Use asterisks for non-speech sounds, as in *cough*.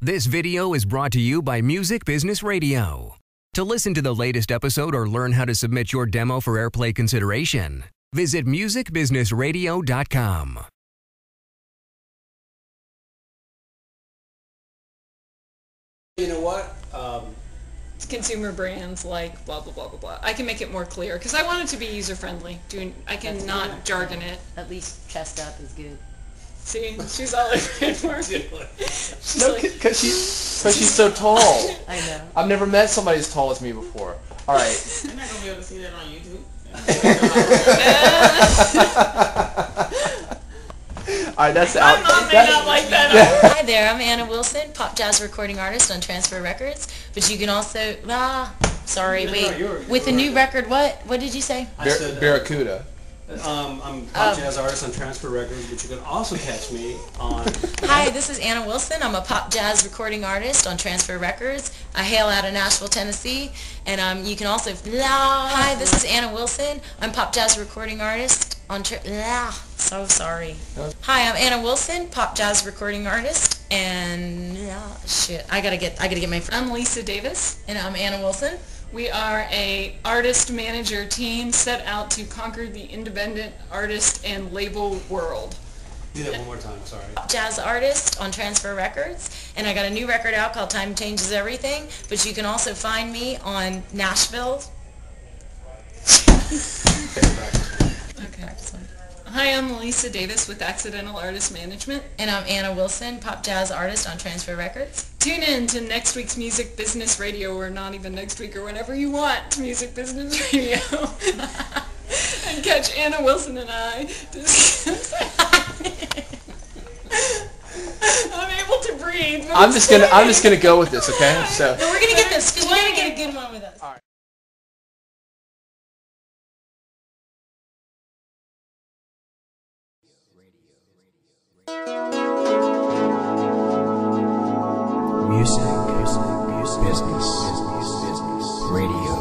This video is brought to you by Music Business Radio. To listen to the latest episode or learn how to submit your demo for airplay consideration, visit musicbusinessradio.com. You know what? Um, consumer brands like blah blah blah blah blah. I can make it more clear because I want it to be user friendly. Doing I can That's not jargon it. At least chest up is good. See, she's all excited for it. She's No, like, because she's because she's so tall. *laughs* I know. I've never met somebody as tall as me before. All right. *laughs* You're not gonna be able to see that on YouTube. *laughs* All right, that's out. my mom may that- not like that. Hi there, I'm Anna Wilson, pop jazz recording artist on Transfer Records. But you can also ah, sorry, No, no, wait. With a new record, what? What did you say? I Bar- said, uh, Barracuda. Um, I'm pop Um, jazz artist on Transfer Records, but you can also catch me on. *laughs* Hi, this is Anna Wilson. I'm a pop jazz recording artist on Transfer Records. I hail out of Nashville, Tennessee, and um, you can also. Hi, this is Anna Wilson. I'm pop jazz recording artist on. Tra- ah, so sorry. Hi, I'm Anna Wilson, pop jazz recording artist, and ah, shit, I gotta get, I gotta get my. I'm Lisa Davis. and I'm Anna Wilson. We are a artist manager team set out to conquer the independent artist and label world. Do that one more time. Sorry. jazz artist on Transfer Records, and I got a new record out called Time Changes Everything. But you can also find me on Nashville. Okay. Hi, I'm Lisa Davis with Accidental Artist Management. And I'm Anna Wilson, pop jazz artist on Transfer Records. Tune in to next week's Music Business Radio, or not even next week, or whenever you want, to Music Business *laughs* Radio. *laughs* and catch Anna Wilson and I discuss... I'm able to breathe. I'm just gonna I'm just gonna go with this, okay? So. But we're gonna get this because we're gonna get a good one with Radio.